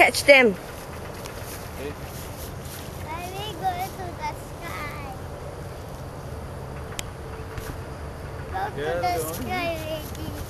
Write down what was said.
catch them. Let me go to the sky. Go Yeah, to the sky, Reggie.